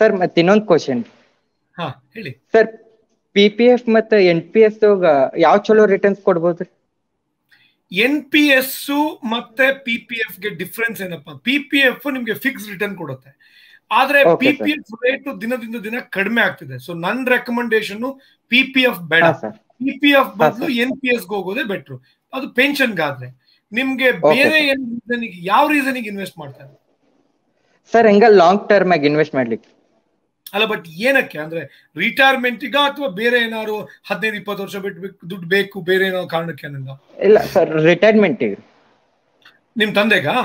Sir ಮತ್ತೆ ಇನ್ನೊಂದು question ಹಾ ಹೇಳಿ. ಸರ್ ಪಿ ಪಿ ಎಫ್ ಮತ್ತೆ ಎನ್ ಪಿ ಎಸ್ ಯಾವ ಚಲೋ ರಿಟರ್ನ್ಸ್ ಕೊಡ್ಬೋದು? ಎನ್ ಪಿ ಎಸ್ ಮತ್ತೆ ಪಿ ಪಿ ಎಫ್ಗೆ ಡಿಫ್ರೆನ್ಸ್ ಏನಪ್ಪ? ಪಿ ಪಿ ಎಫ್ ನಿಮ್ಗೆ ಫಿಕ್ಸ್ ರಿಟರ್ನ್ ಕೊಡುತ್ತೆ. ಆದ್ರೆ ಪಿ ಪಿ ಎಫ್ ರೇಟ್ ದಿನದಿಂದ ದಿನ ಕಡಿಮೆ ಆಗ್ತಿದೆ. ಸೊ ನನ್ನ ರೆಕಮೆಂಡೇಶನ್ ಪಿ ಪಿ ಎಫ್ ಬೇಡ. ಪಿ ಪಿ ಎಫ್ ಬದಲು. ಎನ್ ಪಿ ಎಸ್ ಹೋಗೋದೇ ಬೆಟ್ರು ಅದು ಪೆನ್ಷನ್ಗಾದ್ರೆ ನಿಮ್ಗೆ Okay, ಬೇರೆ. ಏನ್ ಯಾವ ರೀಸನ್ ಇನ್ವೆಸ್ಟ್ ಮಾಡ್ತಾರೆ ಸರ್ ಹೆಂಗ ಲಾಂಗ್ ಟರ್ಮ್ ಆಗಿ ಇನ್ವೆಸ್ಟ್ ಮಾಡ್ಲಿಕ್ಕೆ? ಅಲ್ಲ ಬಟ್ ಏನಕ್ಕೆ? ಅಂದ್ರೆ ರಿಟೈರ್ಮೆಂಟ್ಗ ಅಥವಾ ಬೇರೆ ಏನಾದ್ರು ಹದಿನೈದು ಇಪ್ಪತ್ತು ವರ್ಷ ಬಿಟ್ಟು ದುಡ್ಡು ಬೇಕು ಬೇರೆ ಏನೋ ಕಾರಣಕ್ಕೆ ಇಲ್ಲ ಸರ್ ರಿಟೈರ್ಮೆಂಟ್ ನಿಮ್ ತಂದೆಗಾ?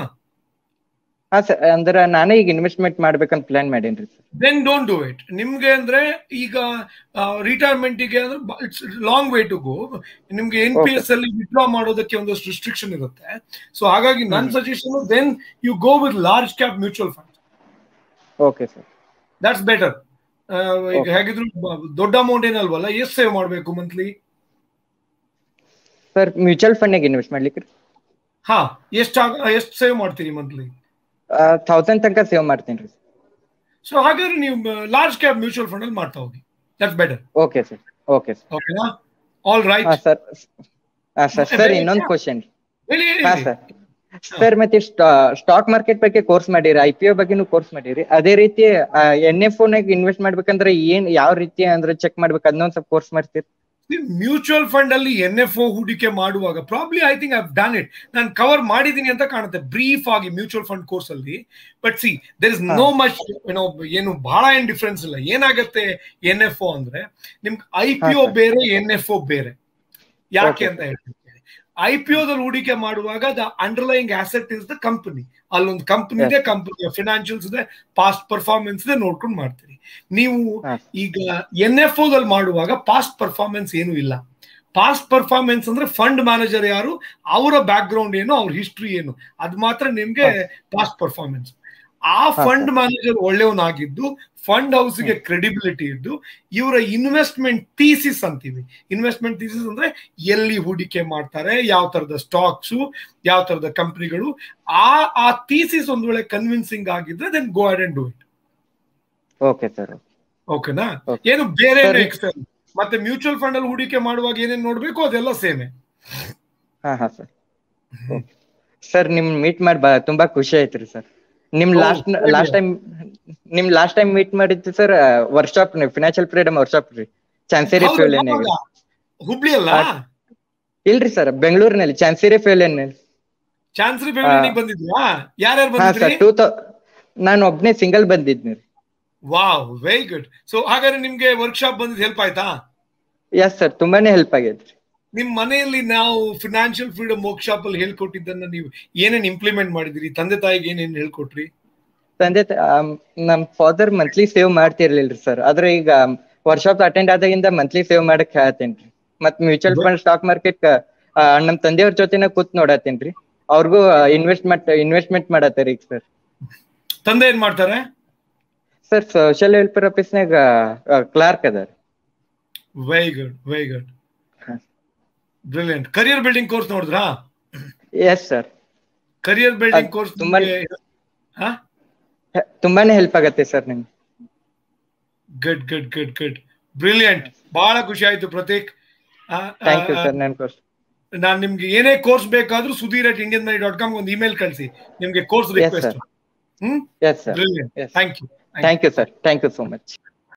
ಹಾ ಸರ್ ಅಂದ್ರೆ ನಾನೇ ಈಗ ಇನ್ವೆಸ್ಟ್ಮೆಂಟ್ ಮಾಡ್ಬೇಕಂತ ಪ್ಲಾನ್ ಮಾಡೇನ್ರಿ sir then don't do it ನಿಮ್ಗೆ ಅಂದ್ರೆ ಈಗ ರಿಟೈರ್ಮೆಂಟಿಗೆ ಅಂದ್ರೆ it's long way to go ನಿಮ್ಗೆ ಎನ್ ಪಿ ಎಸ್ ಅಲ್ಲಿ ವಿಡ್ರಾ ಮಾಡೋದಕ್ಕೆ ಒಂದಷ್ಟು ರಿಸ್ಟ್ರಿಕ್ಷನ್ ಇರುತ್ತೆ. ಸೊ ಹಾಗಾಗಿ ನನ್ನ suggestion then you go with large cap mutual fund okay sir that's better ಈಗ Okay. ಹೇಗಿದ್ರು ಬ- ದೊಡ್ಡ ಅಮೌಂಟ್ ಏನಲ್ವಲ್ಲ ಎಷ್ಟು ಸೇವ್ ಮಾಡಬೇಕು monthly sir mutual fund invest ಮಾಡ್ಲಿಕ್ಕೆ ಹಾ ಎಷ್ಟು ಎಷ್ಟು ಸೇವ್ ಮಾಡ್ತೀರಿ ಮಂತ್ಲಿ ಥೌಸಂಡ್ ತನಕ ಸೇವ್ ಮಾಡ್ತೀನಿ ರೀ. ಸೊ ಹಾಗಾದ್ರೆ ನೀವು ಲಾರ್ಜ್ ಕ್ಯಾಪ್ ಮ್ಯೂಚುವಲ್ ಫಂಡ್ ಅಲ್ಲಿ ಮಾಡ್ತಾ ಹೋಗಿ. That's better okay sir okay sir ಓಕೆನಾ ಆಲ್ ರೈಟ್ ಹಾ ಸರ್ ಹಾ ಸರ್ ಮತ್ತೆ ಸರ್ ಬೇರೆ ಇನ್ನೊಂದು ಯಾ- ಕ್ವಶನ್ ಹೇಳಿ ಹೇಳಿ, ಹಾ ಹೇಳಿ. ಸರ್ ಸರ್ ಮತ್ತೆ ಸ್ಟಾಕ್ ಮಾರ್ಕೆಟ್ ಬಗ್ಗೆ ಕೋರ್ಸ್ ಮಾಡಿರಿ ಐ ಪಿ ಒ ಬಗ್ಗೆನೂ ಕೋರ್ಸ್ ಮಾಡಿರಿ. ಅದೇ ರೀತಿ ಎನ್ ಎಫ್ ನಾಗ ಇನ್ವೆಸ್ಟ್ ಮಾಡ್ಬೇಕಂದ್ರೆ ಏನ್ ಯಾವ ರೀತಿ ಅಂದ್ರೆ ಚೆಕ್ ಮಾಡ್ಬೇಕು ಅದನ್ನೊಂದ್ ಸ್ವಲ್ಪ ಕೋರ್ಸ್ ಮಾಡ್ತೀರಿ? ಮ್ಯೂಚುವಲ್ ಫಂಡ್ ಅಲ್ಲಿ ಎನ್ ಎಫ್ ಒ ಹೂಡಿಕೆ ಮಾಡುವಾಗ probably I think I done it ನಾನು ಕವರ್ ಮಾಡಿದೀನಿ ಅಂತ ಕಾಣುತ್ತೆ ಬ್ರೀಫ್ ಆಗಿ ಮ್ಯೂಚುವಲ್ ಫಂಡ್ ಕೋರ್ಸ್ ಅಲ್ಲಿ. But see there is no much ಏನೋ ಏನು ಬಹಳ ಏನ್ ಡಿಫ್ರೆನ್ಸ್ ಇಲ್ಲ. ಏನಾಗತ್ತೆ ಎನ್ ಎಫ್ ಒ ಅಂದ್ರೆ ನಿಮ್ಗೆ ಐ ಪಿ ಒ ಬೇರೆ ಎನ್ ಎಫ್ ಒ ಬೇರೆ. ಯಾಕೆ ಅಂತ ಹೇಳ್ತೀನಿ. ಐ ಪಿ ಒದಲ್ಲಿ ಹೂಡಿಕೆ ಮಾಡುವಾಗ the underlying asset is the company ಅಲ್ಲೊಂದು ಕಂಪನಿ ಇದೆ ಕಂಪನಿಯ ಫಿನಾನ್ಷಿಯಲ್ಸ್ ಇದೆ ಪಾಸ್ಟ್ ಪರ್ಫಾರ್ಮೆನ್ಸ್ ಇದೆ ನೋಡ್ಕೊಂಡು ಮಾಡ್ತೀರಿ. ನೀವು ಈಗ ಎನ್ ಎಫ್ ಓದಲ್ಲಿ ಮಾಡುವಾಗ ಪಾಸ್ಟ್ ಪರ್ಫಾರ್ಮೆನ್ಸ್ ಏನು ಇಲ್ಲ. ಪಾಸ್ಟ್ ಪರ್ಫಾರ್ಮೆನ್ಸ್ ಅಂದ್ರೆ ಫಂಡ್ ಮ್ಯಾನೇಜರ್ ಯಾರು ಅವರ ಬ್ಯಾಕ್ ಗ್ರೌಂಡ್ ಏನು ಅವ್ರ ಹಿಸ್ಟ್ರಿ ಏನು. ಅದು ಮಾತ್ರ ನಿಮ್ಗೆ ಪಾಸ್ಟ್ ಪರ್ಫಾರ್ಮೆನ್ಸ್ ಆ ಫಂಡ್ ಮ್ಯಾನೇಜರ್ ಒಳ್ಳೆಯವನಾಗಿದ್ದು ಫಂಡ್ ಹೌಸ್ಗೆ ಕ್ರೆಡಿಬಿಲಿಟಿ ಇದ್ದು ಇವರ ಇನ್ವೆಸ್ಟ್ಮೆಂಟ್ ಥೀಸಿಸ್ ಅಂತೀವಿ. ಇನ್ವೆಸ್ಟ್ಮೆಂಟ್ ಥೀಸಿಸ್ ಅಂದ್ರೆ ಎಲ್ಲಿ ಹೂಡಿಕೆ ಮಾಡ್ತಾರೆ ಯಾವ ತರದ ಸ್ಟಾಕ್ಸ್ ಯಾವ ತರದ ಕಂಪ್ನಿಗಳು ಆ ಆ ಥೀಸಿಸ್ ಒಂದ್ ವೇಳೆ ಕನ್ವಿನ್ಸಿಂಗ್ ಆಗಿದ್ರೆ then go ahead and do it okay sir ಓಕೆನಾ. ಏನು ಬೇರೆ ಮತ್ತೆ ಮ್ಯೂಚುವಲ್ ಫಂಡ್ ಅಲ್ಲಿ ಹೂಡಿಕೆ ಮಾಡುವಾಗ ಏನೇನ್ ನೋಡ್ಬೇಕು ಅದೆಲ್ಲ ಸೇಮೆ. ಹಾ ಹಾ ಸರ್ ಸರ್ ನಿಮ್ ಮೀಟ್ ಮಾಡಿ ತುಂಬಾ ಖುಷಿ ಆಯ್ತ್ರಿ ಸರ್ ನಿಮ್ ಲಾಸ್ಟ್? ಲಾಸ್ಟ್ ಟೈಮ್ ನಿಮ್ ಲಾಸ್ಟ್ ಟೈಮ್ ಮೀಟ್ ಮಾಡಿದ್ದು sir workshop financial freedom workshop ರೀ. ಚಾನ್ಸೇರಿ ಫ್ಯೂಲಿಯನ್ ಹುಬ್ಳಿ ಅಲ್ಲ? ಇಲ್ರಿ ಸರ್ ಬೆಂಗಳೂರಿನಲ್ಲಿ ಚಾನ್ಸೇರಿ ಫ್ಯೂಲಿಯನ್ ಚಾನ್ಸರಿ ಬೆಂಗಳೂರಿಗೆ ಬಂದಿದ್ಯಾ ಯಾರ್ಯಾರು ಹಾ ಬಂದಿದ್ರಿ? ಸರ್ ಟೂ ನಾನು ಒಬ್ನೇ ಸಿಂಗಲ್ ಬಂದಿದ್ದೆ ವಾವ್ ವೆರಿ ಗುಡ್ ಸೊ ಹಾಗಾದ್ರೆ ನಿಮ್ಗೆ ವರ್ಕ್ಶಾಪ್ ಬಂದಿದ್ದು ಹೆಲ್ಪ್ ಆಯ್ತಾ? ಎಸ್ ಸರ್ ತುಂಬಾನೇ ಹೆಲ್ಪ್ ಆಗೈತ್ರಿ. ನಿಮ್ ಮನೆಯಲ್ಲಿ ನಾವು ಫಿನಾನ್ಷಿಯಲ್ ಫ್ರೀಡಮ್ ವರ್ಕ್ಶಾಪ್ ಅಲ್ಲಿ ಹೇಳ್ಕೊಟ್ಟಿದ್ದನ್ನ ನೀವು ಏನೇನ್ ಇಂಪ್ಲಿಮೆಂಟ್ ಮಾಡಿದಿರಿ? ತಂದೆ ತಾಯಿಗೆ ಏನೇನ್ ಹೇಳ್ಕೊಟ್ರಿ? ತಂದೆ ನಮ್ ಫಾದರ್ ಮಂತ್ಲಿ ಸೇವ್ ಮಾಡ್ತಿರ್ಲಿಲ್ರಿ ಸರ್ ಆದ್ರೆ ಈಗ ವರ್ಕ್ಶಾಪ್ ಅಟೆಂಡ್ ಆದಾಗಿಂದ ಮಂತ್ಲಿ ಸೇವ್ ಮಾಡಕ್ ಹೇಳ್ತೇನ್ರಿ. ಮತ್ ಮ್ಯೂಚುವಲ್ ಫಂಡ್ ಸ್ಟಾಕ್ ಮಾರ್ಕೆಟ್ ನಮ್ ತಂದೆಯವ್ರ ಜೊತೆನ ಕೂತ್ ನೋಡತ್ತೇನ್ರಿ. ಅವ್ರಿಗೂ ಇನ್ವೆಸ್ಟ್ಮೆಂಟ್ ಇನ್ವೆಸ್ಟ್ಮೆಂಟ್ ಮಾಡತ್ತಾರ ಈಗ ಸರ್ ತಂದೆ ಏನ್ ಮಾಡ್ತಾರೆ? ಸರ್ ಸೋಷಿಯಲ್ ವೆಲ್ಫೇರ್ ಆಫೀಸ್ನಾಗ ಕ್ಲಾರ್ಕ್ ಅದಾರ. Very good very good. Brilliant career building course ನೋಡಿದ್ರಾ? Yes sir career building course ತುಂಬಾನೇ ತುಂಬಾನೇ ಹೆಲ್ಪ್ ಆಗತ್ತೆ ಸರ್ ನಿಮ್ಗೆ. Good good good good brilliant ಬಹಳ ಖುಷಿ ಆಯ್ತು ಪ್ರತೀಕ್. ನನ್ ನಿಮ್ಗೆ ಏನೇ ಕೋರ್ಸ್ ಬೇಕಾದ್ರೂ Sudhir at Indian money dot com ಒಂದು ಇಮೇಲ್ ಕಳಿಸಿ. ನಿಮ್ಗೆ course request. Thank you thank you sir thank you so much